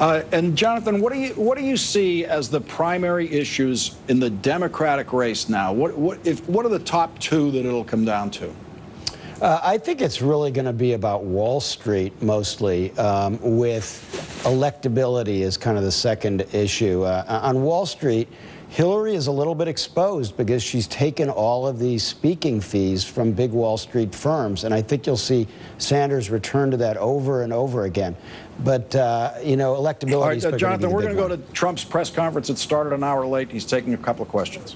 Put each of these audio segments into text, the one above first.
Uh, and Jonathan, what do you what do you see as the primary issues in the Democratic race now? What what if what are the top two that it'll come down to? Uh, I think it's really going to be about Wall Street mostly, um, with electability as kind of the second issue. Uh, on Wall Street, Hillary is a little bit exposed because she's taken all of these speaking fees from big Wall Street firms. And I think you'll see Sanders return to that over and over again. But, uh, you know, electability right, is uh, Jonathan, we're going to go to Trump's press conference. It started an hour late. He's taking a couple of questions.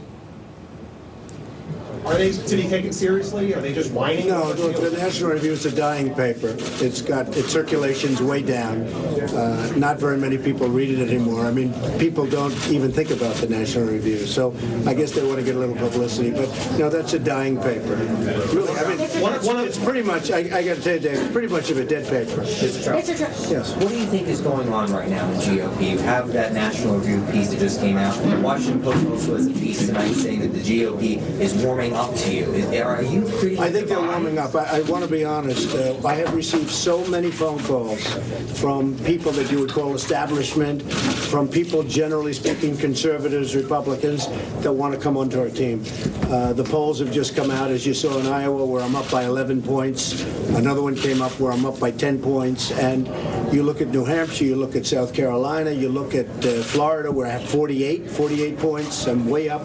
Are they to be taken seriously? Are they just whining? No, look, the National Review is a dying paper. It's got its circulation's way down. Uh, not very many people read it anymore. I mean, people don't even think about the National Review. So I guess they want to get a little publicity. But no, that's a dying paper. Really, I mean, One- one of- it's pretty much. I, I got to tell you, Dave, it's pretty much of a dead paper. Mr. Trump, Mr. Trump. Yes. what do you think is going on right now in the GOP? You have that National Review piece that just came out, the Washington Post also has a piece tonight saying that the GOP is warming up to you. Are you? I think they're warming up. I, I want to be honest. Uh, I have received so many phone calls from people that you would call establishment, from people generally speaking, conservatives, Republicans, that want to come onto our team. Uh, the polls have just come out, as you saw in Iowa, where I'm up by 11 points. Another one came up where I'm up by 10 points. And you look at New Hampshire, you look at South Carolina, you look at uh, Florida, where I have 48, 48 points. I'm way up,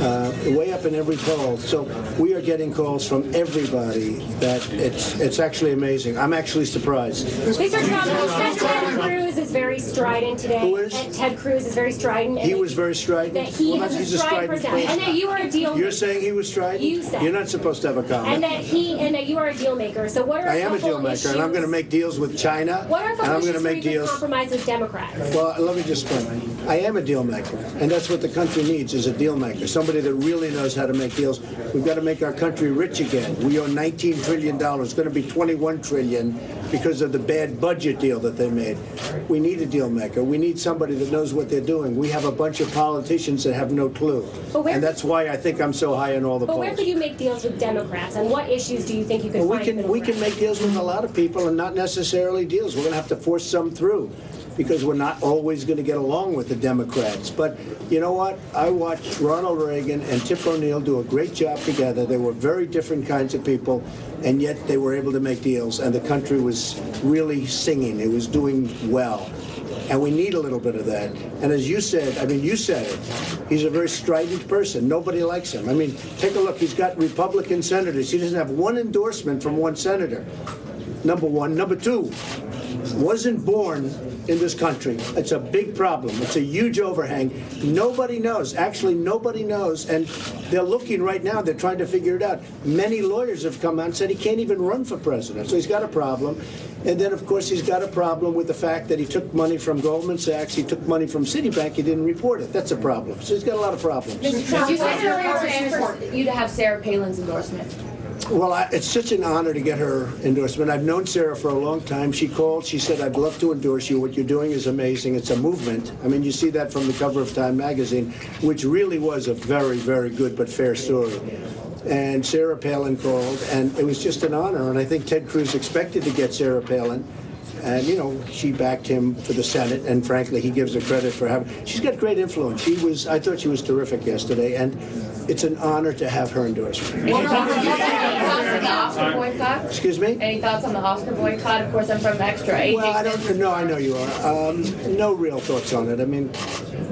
uh, way up in every poll. So we are getting calls from everybody that it's it's actually amazing. I'm actually surprised. Mr. Trump, you Ted Cruz is very strident today. Who is? Ted Cruz is very strident. He was very strident. That he Well, has a he's a stride strident. And that you are a deal You're saying he was strident? You said. You're not supposed to have a comment. And that he and that you are a deal maker. So what are I am a deal maker, and I'm going to make deals with China, What are and I'm going to make deals. compromise with Democrats? Well, let me just explain. I am a deal maker, and that's what the country needs is a deal maker, somebody that really knows how to make deals. We've got to make our country rich again. We owe 19 trillion dollars. It's going to be 21 trillion because of the bad budget deal that they made. We need a deal maker. We need somebody that knows what they're doing. We have a bunch of politicians that have no clue, But where- and that's why I think I'm so high in all the But where polls. could you make deals with Democrats? And what issues do you think you could Well, we find can we can make deals with a lot of people and not necessarily deals. We're going to have to force some through because we're not always going to get along with the Democrats. But you know what? I watched Ronald Reagan and Tip O'Neill do a great job together. They were very different kinds of people, and yet they were able to make deals, and the country was really singing. It was doing well. And we need a little bit of that. And as you said, I mean, you said it. He's a very strident person. Nobody likes him. I mean, take a look. He's got Republican senators. He doesn't have one endorsement from one senator. Number one. Number two, wasn't born in this country. It's a big problem. It's a huge overhang. Nobody knows. Actually, nobody knows. And they're looking right now. They're trying to figure it out. Many lawyers have come out and said he can't even run for president. So he's got a problem. And then, of course, he's got a problem with the fact that he took money from Goldman Sachs. He took money from Citibank. He didn't report it. That's a problem. So he's got a lot of problems. Mr. Trump, you said earlier today you to have Sarah Palin's endorsement. Well, I, it's such an honor to get her endorsement. I've known Sarah for a long time. She called. She said, "I'd love to endorse you. What you're doing is amazing. It's a movement. I mean, you see that from the cover of Time magazine, which really was a very, very good but fair story." And Sarah Palin called, and it was just an honor. And I think Ted Cruz expected to get Sarah Palin. And, you know, she backed him for the Senate, and frankly, he gives her credit for having. She's got great influence. She was, I thought she was terrific yesterday, and it's an honor to have her endorsement. Any thoughts on the Oscar boycott? Excuse me? Any thoughts on the Oscar boycott? Of course, I'm from Extra. Well, I don't know. I know you are. Um, no real thoughts on it. I mean,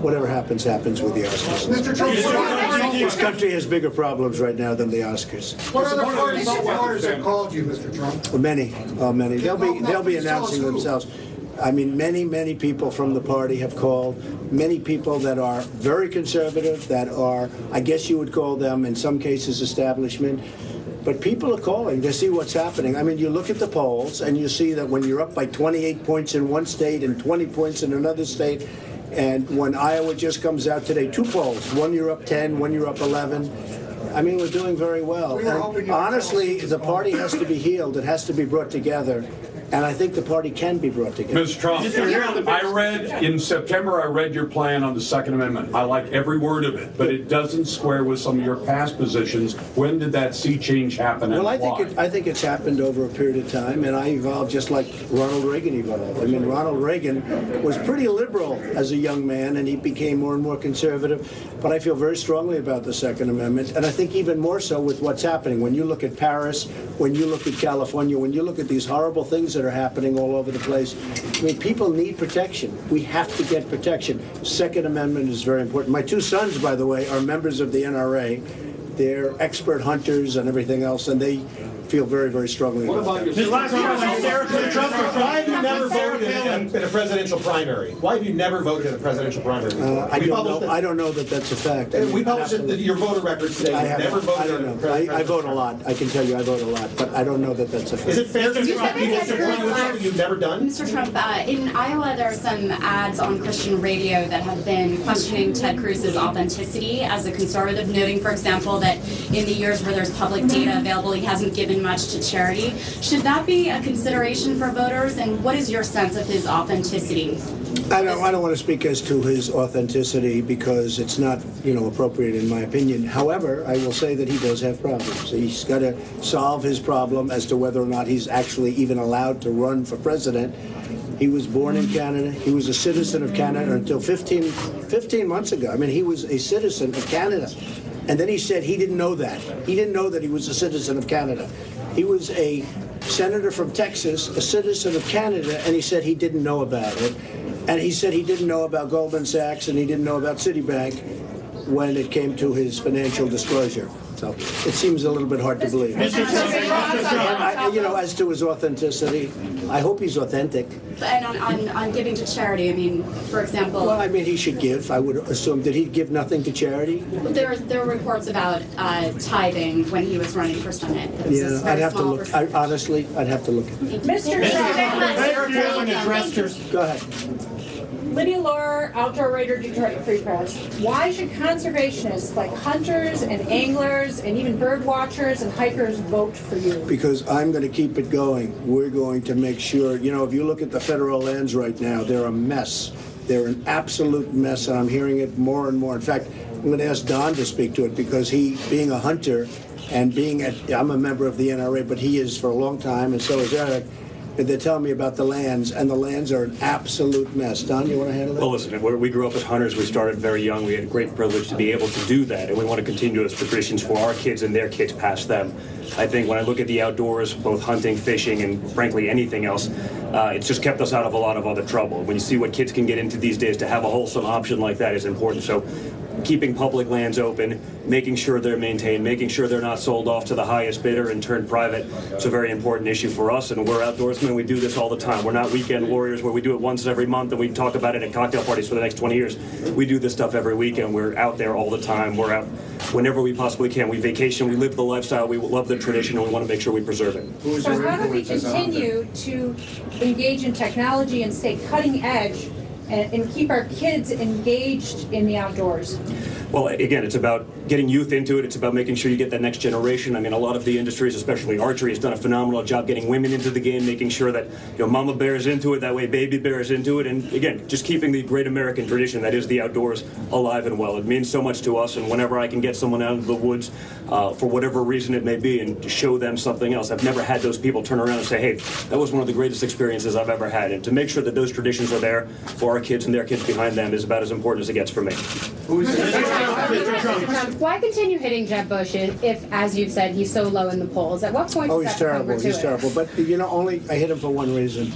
whatever happens, happens with the Oscars. Mr. Trump, what other This country has bigger problems right now than the Oscars. what other party supporters have called you, Mr. Trump? Many, oh, many. They'll be they'll be announcing themselves. I mean, many, many people from the party have called. Many people that are very conservative, that are, I guess you would call them, in some cases, establishment. But people are calling to see what's happening. I mean, you look at the polls and you see that when you're up by 28 points in one state and 20 points in another state, and when Iowa just comes out today, two polls, one you're up 10, one you're up 11. I mean, we're doing very well. We honestly, the party has to be healed. It has to be brought together. And I think the party can be brought together. Ms. Trump, I read, in September, I read your plan on the Second Amendment. I like every word of it, but it doesn't square with some of your past positions. When did that sea change happen and Well, I think why? it, I think it's happened over a period of time, and I evolved just like Ronald Reagan evolved. I mean, Ronald Reagan was pretty liberal as a young man, and he became more and more conservative. But I feel very strongly about the Second Amendment, and I think even more so with what's happening. When you look at Paris, when you look at California, when you look at these horrible things that are happening all over the place, I mean, people need protection. We have to get protection. Second Amendment is very important. My two sons, by the way, are members of the NRA. They're expert hunters and everything else, and they feel very, very strongly What about about that. your... Mr. Trump, why have you never voted in in a presidential primary? Why have you never voted in a presidential primary? Uh, I don't know. it- I don't know that that's a fact. I mean, We I'd published have it, your voter records today. I have. never voted in a don't know. I, I vote a lot. I can tell you, I vote a lot, but I don't know that that's a fact. Is it fair to You people that to you're- do something you've never done? Mr. Trump, uh, in Iowa, there are some ads on Christian radio that have been questioning Ted Cruz's authenticity as a conservative, noting, for example, that in the years where there's public data available, he hasn't given much to charity. Should that be a consideration for voters? And what is your sense of his authenticity? I don't, I don't want to speak as to his authenticity because it's not, you know, appropriate in my opinion. However, I will say that he does have problems. He's got to solve his problem as to whether or not he's actually even allowed to run for president. He was born in Canada. He was a citizen of Canada until 15, 15 months ago. I mean, he was a citizen of Canada. And then he said he didn't know that. He didn't know that he was a citizen of Canada. He was a senator from Texas, a citizen of Canada, and he said he didn't know about it. And he said he didn't know about Goldman Sachs and he didn't know about Citibank when it came to his financial disclosure. So it seems a little bit hard to believe. I, you know, as to his authenticity, I hope he's authentic. And on, on, on giving to charity, I mean, for example, Well, I mean, he should give. I would assume. Did he'd give nothing to charity? there, there were reports about uh, tithing when he was running for Senate. It was a Yeah, I'd have to look. I, honestly, I'd have to look. at it. Mr. Trump, Go ahead. Lydia Laura, Outdoor Raider, Detroit Free Press. Why should conservationists like hunters and anglers and even bird watchers and hikers vote for you? because I'm going to keep it going. We're going to make sure, you know, if you look at the federal lands right now, they're a mess. They're an absolute mess, and I'm hearing it more and more. In fact, I'm going to ask Don to speak to it because he, being a hunter and being at, I'm a member of the NRA, but he is for a long time, and so is Eric. They're telling me about the lands, and the lands are an absolute mess. Don, you want to handle that? Well, listen, we we grew up as hunters. We started very young. We had a great privilege to be able to do that, and we want to continue those traditions for our kids and their kids past them. I think when I look at the outdoors, both hunting, fishing, and frankly anything else, uh, it's just kept us out of a lot of other trouble. When you see what kids can get into these days, to have a wholesome option like that is important. So keeping public lands open, making sure they're maintained, making sure they're not sold off to the highest bidder and turned private. It's a very important issue for us, and we're outdoorsmen. We do this all the time. We're not weekend warriors where we do it once every month and we talk about it at cocktail parties for the next 20 years. We do this stuff every weekend. We're out there all the time. We're out whenever we possibly can. We vacation. We live the lifestyle. We love the tradition, and we want to make sure we preserve it. So how do we continue to engage in technology and stay cutting edge and, and keep our kids engaged in the outdoors? Well, again, it's about getting youth into it. It's about making sure you get that next generation. I mean, a lot of the industries, especially archery, has done a phenomenal job getting women into the game, making sure that you know mama bears into it. That way, baby bears into it, and again, just keeping the great American tradition that is the outdoors alive and well. It means so much to us, and whenever I can get someone out of the woods uh, for whatever reason it may be, and show them something else, I've never had those people turn around and say, "Hey, that was one of the greatest experiences I've ever had." And to make sure that those traditions are there for our kids and their kids behind them is about as important as it gets for me. Why continue hitting Jeb Bush if, as you've said, he's so low in the polls? At what point Oh, he's terrible. He's it? terrible. But you know, only I hit him for one reason.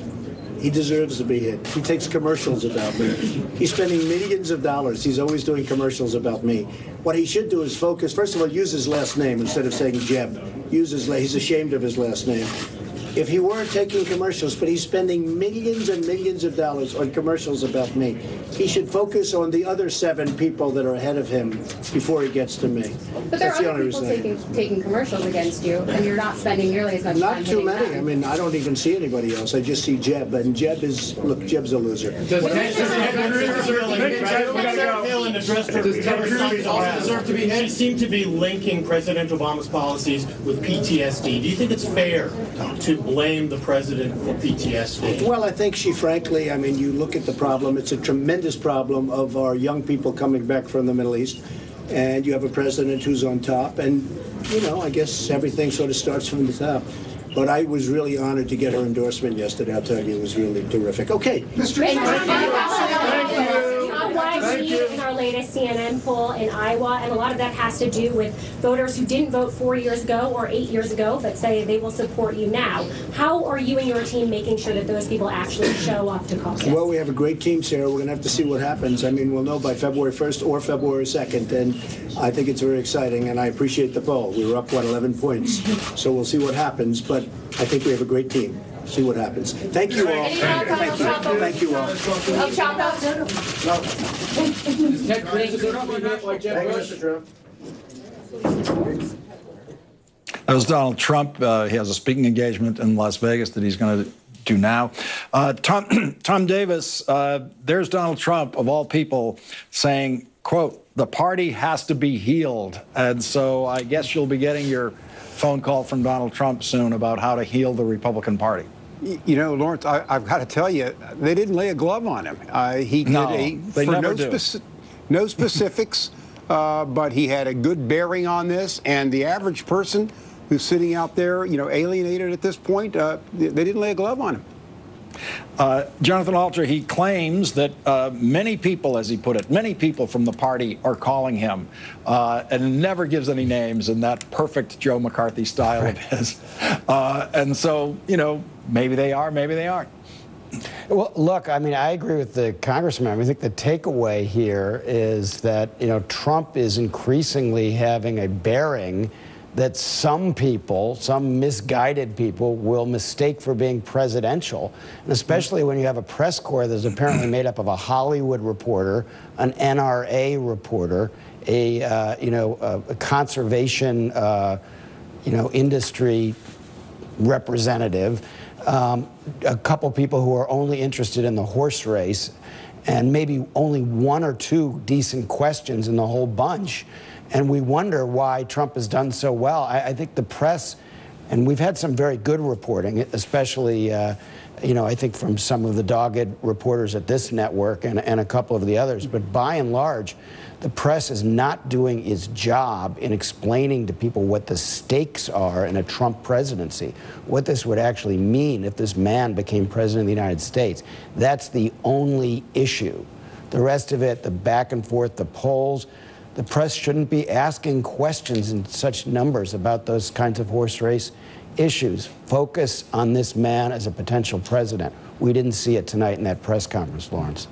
He deserves to be hit. He takes commercials about me. He's spending millions of dollars. He's always doing commercials about me. What he should do is focus. First of all, use his last name instead of saying Jeb. Use his. He's ashamed of his last name. If he weren't taking commercials, but he's spending millions and millions of dollars on commercials about me, he should focus on the other seven people that are ahead of him before he gets to me. But there That's the are only other people reason. Taking, taking commercials against you, and you're not spending nearly as much time Not too many. them. I mean, I don't even see anybody else. I just see Jeb, and Jeb is look. Jeb's a loser. Does Ted Cruz also deserve to be hit? She seemed to be linking President Obama's policies with PTSD. Do you think it's fair to blame the president for PTSD. Well, I think she frankly, I mean, you look at the problem, it's a tremendous problem of our young people coming back from the Middle East, and you have a president who's on top, and, you know, I guess everything sort of starts from the top. But I was really honored to get her endorsement yesterday. I'll tell you, it was really terrific. Okay. Tom Wise in our latest CNN poll in Iowa, and a lot of that has to do with voters who didn't vote four years ago or eight years ago, but say they will support you now. How are you and your team making sure that those people actually show up to caucus? Well, we have a great team, Sarah. We're going to have to see what happens. I mean, we'll know by February 1st or February 2nd, and I think it's very exciting, and I appreciate the poll. We were up, what, 11 points, so we'll see what happens, but I think we have a great team. See what happens. Thank you all. Thank you. Thank you all. Oh, chop up. Ted Cruz is going to be Jeb Bush. That was Donald Trump. Uh, he has a speaking engagement in Las Vegas that he's going to do now. Uh, Tom, Tom Davis, uh, there's Donald Trump, of all people, saying, quote, the party has to be healed. And so I guess you'll be getting your phone call from Donald Trump soon about how to heal the Republican Party. You know, Lawrence, I, I've got to tell you, they didn't lay a glove on him. Uh, he did No, a they for no, speci- no specifics, uh, but he had a good bearing on this. And the average person who's sitting out there, you know, alienated at this point, uh, they they didn't lay a glove on him. Uh, Jonathan Alter, he claims that uh, many people, as he put it, many people from the party are calling him, uh, and never gives any names in that perfect Joe McCarthy style of his. Uh, and so, you know, maybe they are, maybe they aren't. Well, look, I mean, I agree with the congressman. I, mean, I think the takeaway here is that, you know, Trump is increasingly having a bearing that some people, some misguided people, will mistake for being presidential. And especially when you have a press corps that's apparently made up of a Hollywood reporter, an NRA reporter, a, uh, you know, a, a conservation, uh, you know, industry representative, um, a couple people who are only interested in the horse race, and maybe only one or two decent questions in the whole bunch. And we wonder why Trump has done so well. I, I think the press, and we've had some very good reporting, especially, uh, you know, I think from some of the dogged reporters at this network and, and a couple of the others. But by and large, the press is not doing its job in explaining to people what the stakes are in a Trump presidency, what this would actually mean if this man became president of the United States. That's the only issue. The rest of it, the back and forth, the polls, the press shouldn't be asking questions in such numbers about those kinds of horse race issues. Focus on this man as a potential president. We didn't see it tonight in that press conference, Lawrence.